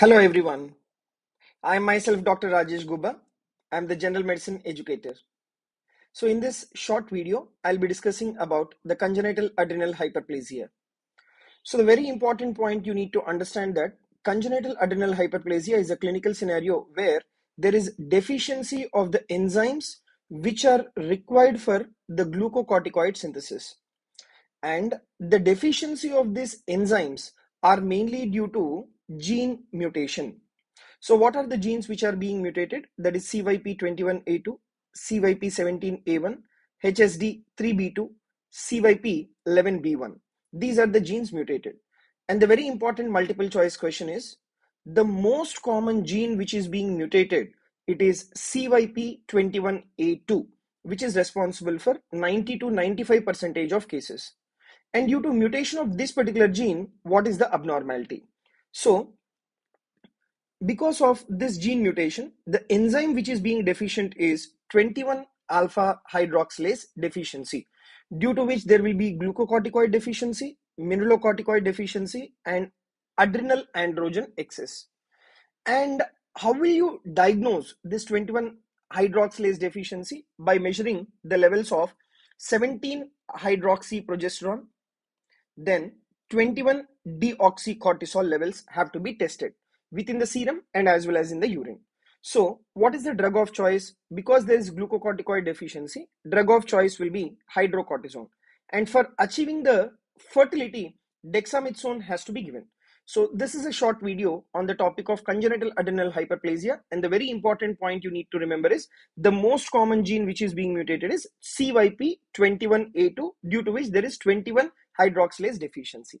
Hello everyone. I am myself Dr. Rajesh Gubba. I am the general medicine educator. So in this short video, I'll be discussing about the congenital adrenal hyperplasia. So the very important point you need to understand that congenital adrenal hyperplasia is a clinical scenario where there is deficiency of the enzymes which are required for the glucocorticoid synthesis. And the deficiency of these enzymes are mainly due to gene mutation. So what are the genes which are being mutated? That is CYP21A2, CYP17A1, HSD3B2, CYP11B1. These are the genes mutated. And the very important multiple choice question is, the most common gene which is being mutated, it is CYP21A2, which is responsible for 90 to 95 percentage of cases. And due to mutation of this particular gene, what is the abnormality? So because of this gene mutation, the enzyme which is being deficient is 21 alpha hydroxylase deficiency, due to which there will be glucocorticoid deficiency, mineralocorticoid deficiency, and adrenal androgen excess. And how will you diagnose this 21 hydroxylase deficiency? By measuring the levels of 17 hydroxyprogesterone, then 21 deoxycortisol levels have to be tested within the serum and as well as in the urine. So what is the drug of choice? Because there is glucocorticoid deficiency, drug of choice will be hydrocortisone. And for achieving the fertility, dexamethasone has to be given. So this is a short video on the topic of congenital adrenal hyperplasia. And the very important point you need to remember is the most common gene which is being mutated is CYP21A2 due to which there is 21 hydroxylase deficiency.